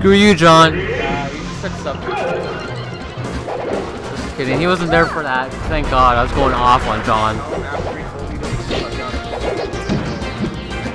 Screw you, John. Uh, you just said. Just kidding. He wasn't there for that. Thank God. I was going off on John.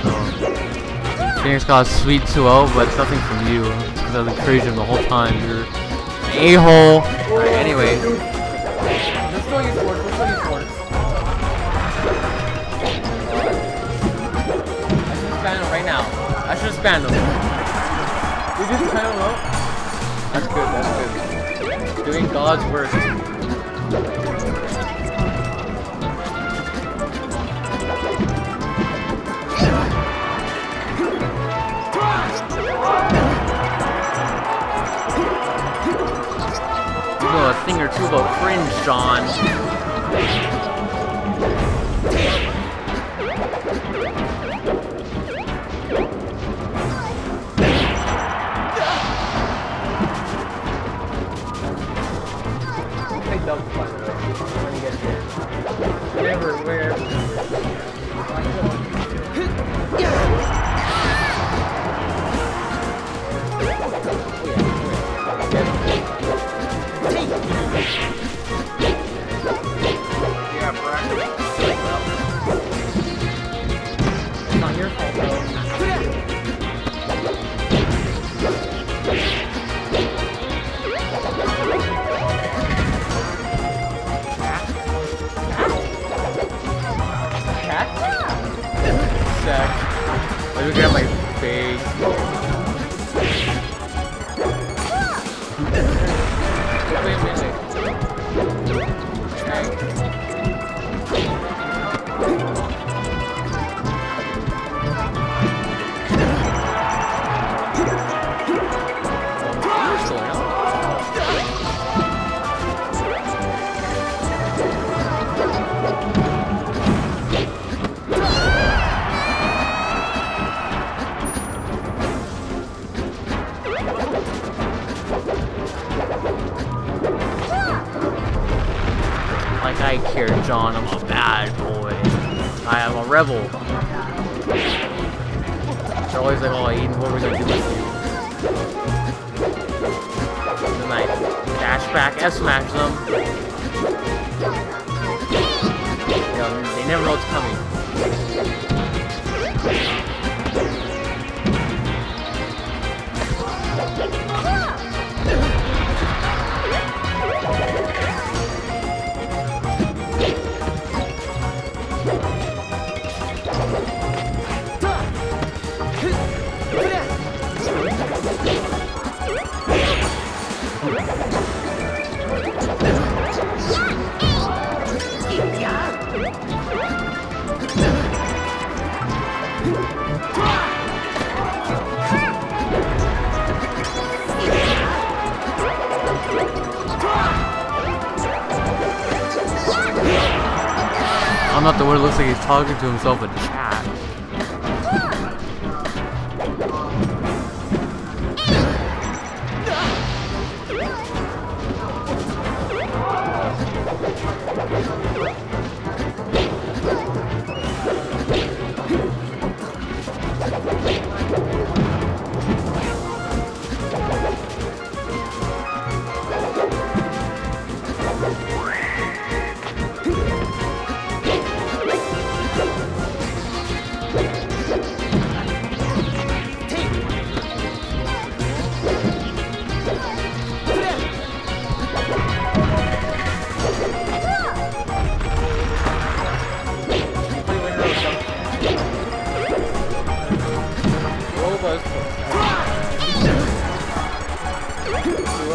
Told Phoenix got a sweet 2-0, but it's nothing from you. It's because I've encouraged him the whole time. You're an a-hole. Alright, anyway. Let's go use force. Let's go use force. I should spam him right now. I should spammed him. We just spam him out. That's good. That's good. Doing God's work. Know a thing or two about cringe, John. Rebel. They're always like, oh, Aiden, what are we gonna do with you? And then I dash back, F smash them. Like he's talking to himself in.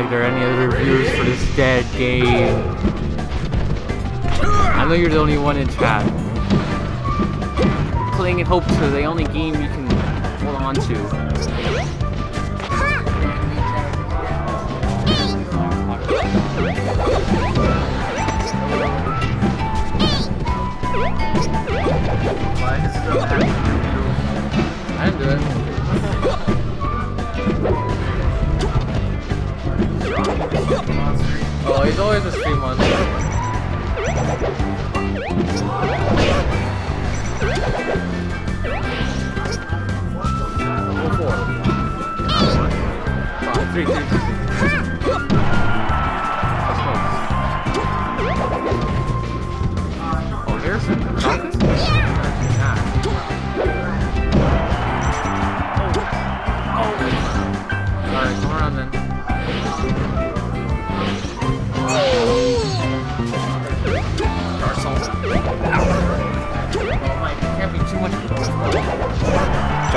like there are any other reviewers for this dead game. I know you're the only one in chat. Playing in hopes are the only game you can hold on to. I didn't do it. Oh, he's always a stream monster. Go four. Five, three, three, three.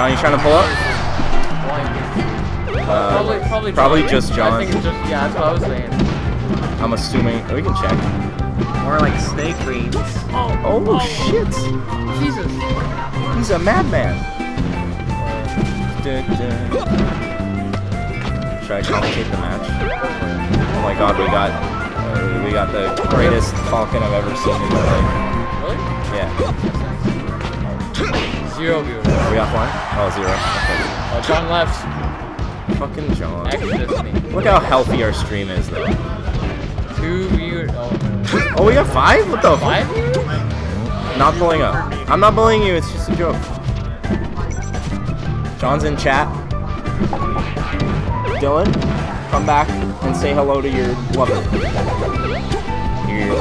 John, you trying to pull up? Uh, probably, probably, probably John. just I John. think it's just, yeah, that's what I was saying. I'm assuming. We can check. More like snake rings. Oh, oh shit! Jesus. He's a madman. Dun, dun. Should I commentate the match? Oh my god, we got uh, we got the greatest Falcon I've ever seen in my life. Really? Yeah. Zero. We got one? Oh, zero. Oh, John left. Fucking John. Look how healthy our stream is, though. Two viewers. Oh. Oh, we got five? What the fuck? Five? Not bullying up. I'm not bullying you, it's just a joke. John's in chat. Dylan, come back and say hello to your lover. Your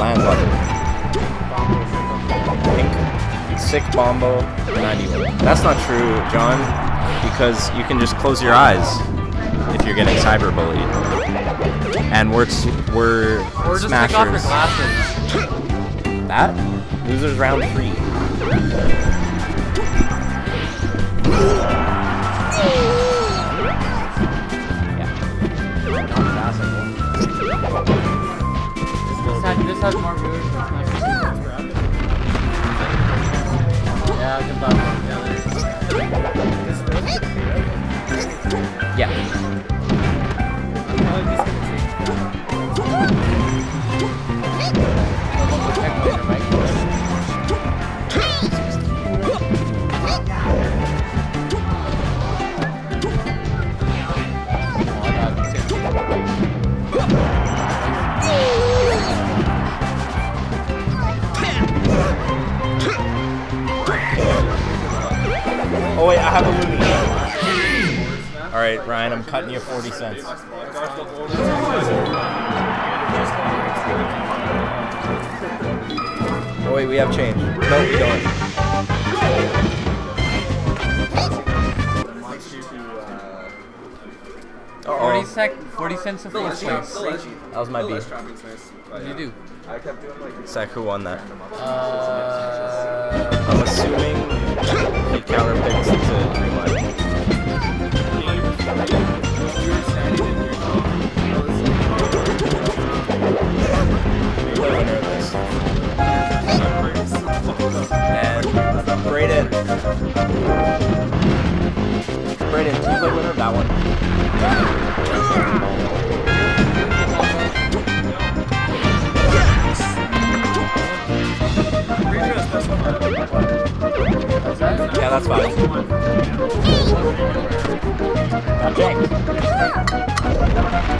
land lover. Pink. Sick Bombo 91. That's not true, John, because you can just close your eyes if you're getting cyberbullied. And we're we're Or just take off your glasses. That? Losers round three. This has, this has more viewers Yeah, I can talk. Yeah. Cutting you 40 cents. Oh wait, we have change. No, we don't. Uh 40 oh, sec, 40 cents of face place. that was my beat. What did you do? Sec, who won that? Uh, I'm assuming he counterpicks to Dream Land. The winner of this. And Brayden. Brayden, who's the winner of that one? Yeah, that's fine.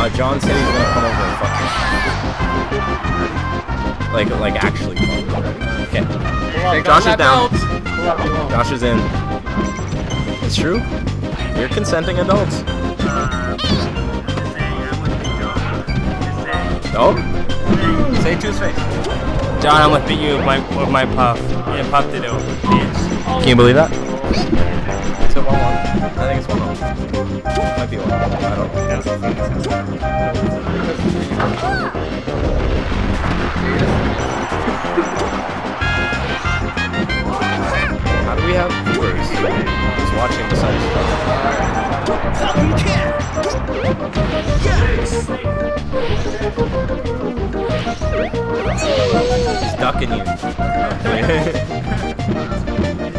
Uh, John said he's gonna come over and fuck me. Like, like actually fuck me. Okay. take Josh is down. belt. Josh is in. It's true. You're consenting adults. Oh? Say it to his face. John, I'm gonna beat you with my with my puff. Yeah, puff it over. Can you believe that? It 1 1? I think it's 1 1. Might be 1 1. I don't know. How do we have viewers? Just watching besides He's ducking you.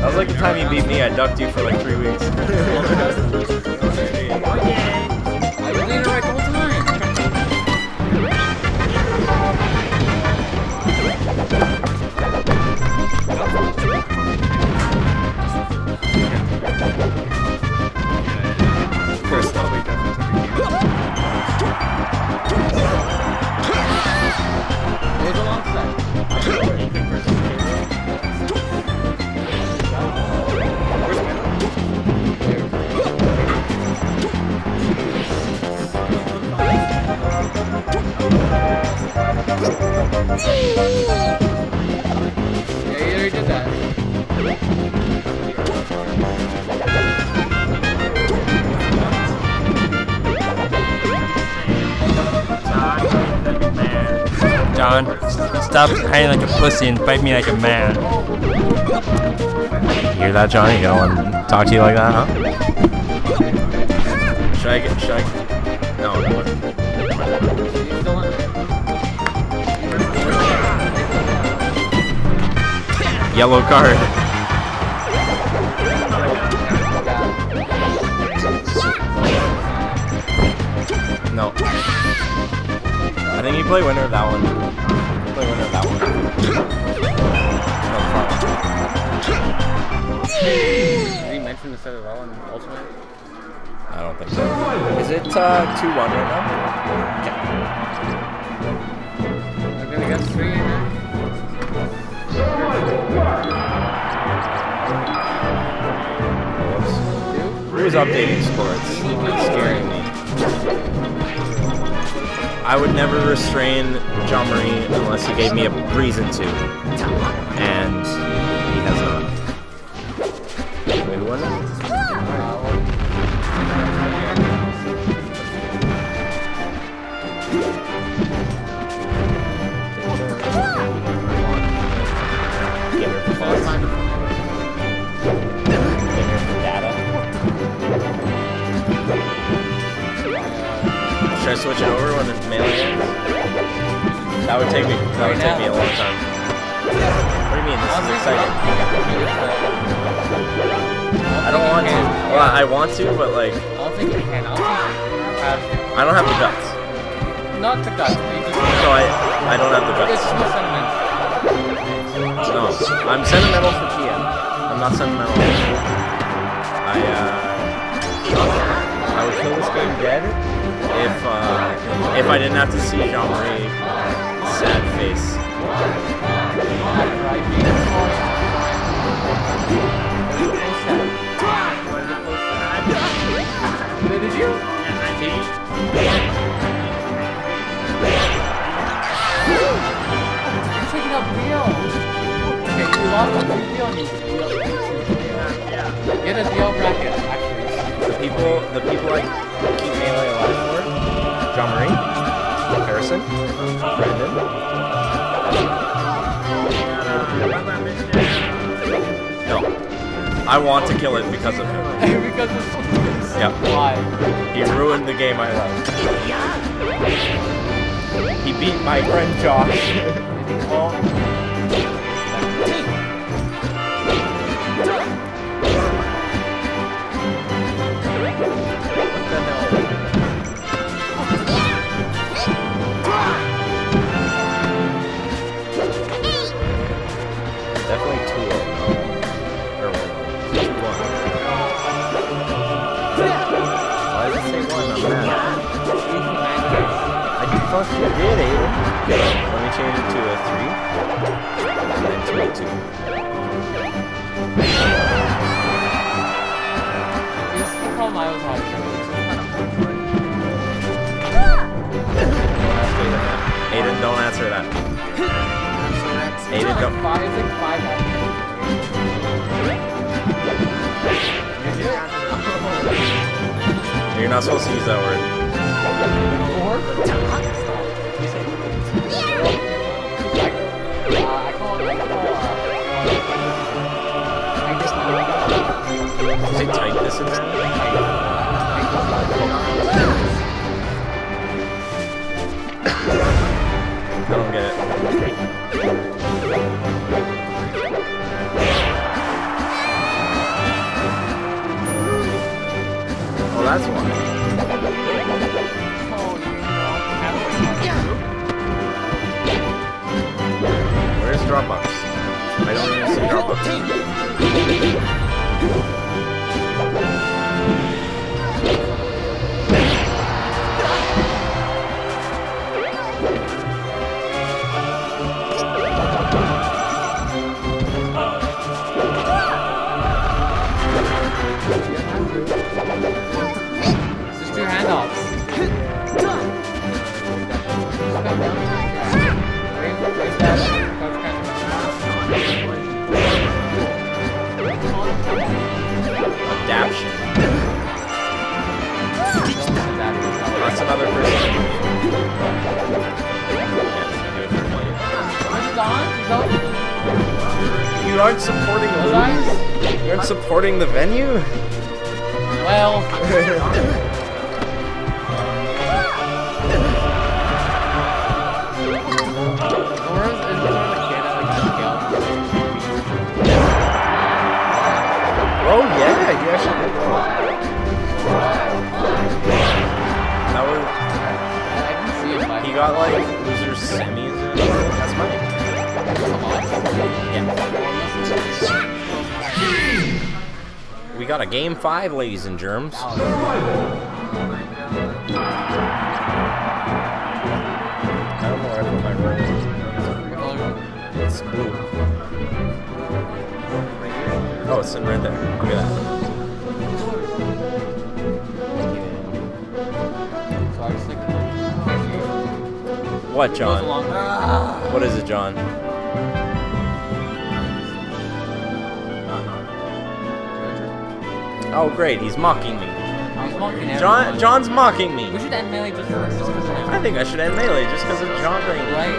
that was like the time you beat me. I ducked you for like three weeks. stop hiding like a pussy and fight me like a man. You hear that, Johnny? You don't want to talk to you like that, huh? Should I get? Should I? No, no. You still want Yellow card. No. I think you play winner of that one. Did he mention the set of all in Ultimate? I don't think so. Is it uh, 2-1 right now? I'm gonna get three in there. Whoops. Who's updating score? It's, it's scaring me. I would never restrain John Marie unless he gave me a reason to. Switch it over when the melee ends? That would take me. That would take me a long time. What do you mean? This is exciting. I don't want to. Well, I want to, but like, I don't think you can. I don't have. I don't have the guts. Not the guts. No, I, I don't have the It's guts. just sentiment. No, I'm sentimental for TM. I'm not sentimental. I uh, I would kill this guy dead if uh, if I didn't have to see Jean Marie sad face. Did you? You're taking up Rio. Okay, lost Get a DL bracket, people, the people I keep melee alive for, John Marie, Harrison, Brendan. No, I want to kill it because of him. because it's Yep. why. He ruined the game I love. He beat my friend Josh. Let me change it to a three. And then to a two. This is the problem I was having. Aiden, don't answer that. Aiden, don't. five. You're not supposed to use that word. Did you type this in there? I don't get it. Oh, that's why. Where's Dropbox? I don't even see Dropbox. Aren't supporting the Guys? You aren't supporting the venue? Well, Laura's is more the kid at like scale. Oh yeah, you actually did that. That was I can see him by he got like loser semis. That's money. Yeah. We got a game five, ladies and germs. I don't know where I put my room. It's cool. Oh, it's sitting right there. Look at that. What, John? What is it, John? Oh, great, he's mocking me. He's mocking John. John's mocking me. We should end melee just because of him. I think I should end melee just because of John Green. Right?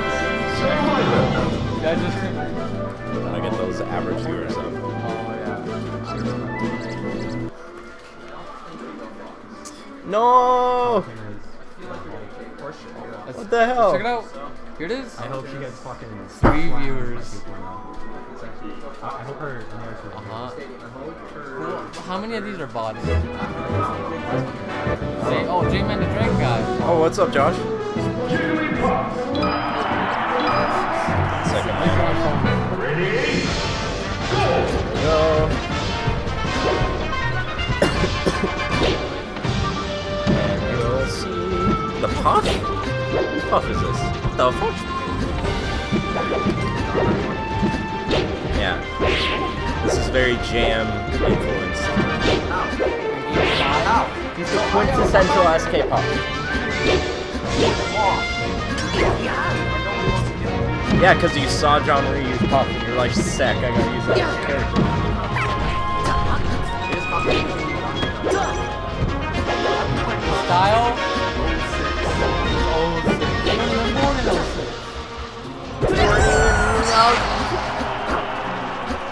That just. I get those average viewers up. No! What the hell? Check it out. Here it is. I hope she gets fucking Three viewers. I I hope her nails are Uh-huh. How many of these are bots? Say, oh, J-Man the Drake guy. Oh, what's up, Josh? Second Go. and you'll see the puff. Whose puff is this? What the fuck? Yeah. This is very jam influenced. He's the quintessential SK pop. Yeah, because you saw John Marie use puff and you're like, sick, I gotta use that character. Style.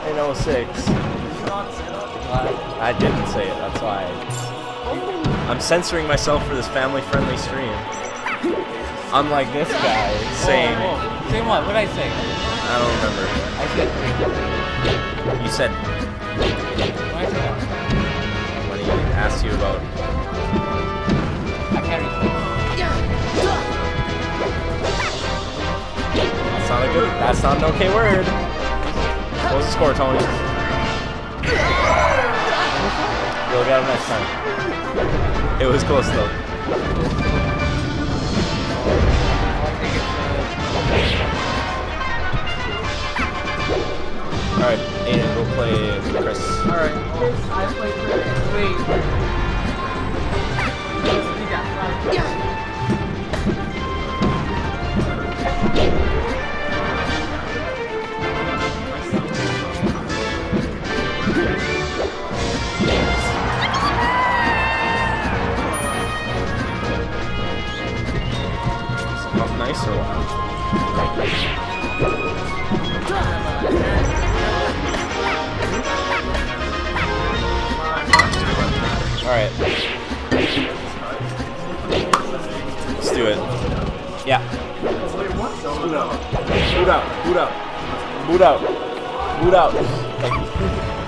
In 06. I didn't say it, that's why. I'm censoring myself for this family friendly stream. Unlike this guy saying, Whoa, whoa. Say what? What did I say? I don't remember. I said. You said What did I say? that? when he asked you about. That's not an okay word. What was the score, Tony? You'll get him next time. It was close though. Alright, Aiden, go play Chris. Alright. I played for Wait. Alright. Let's do it. Yeah. Boot out. Boot out. Boot out. Boot out. Boot out.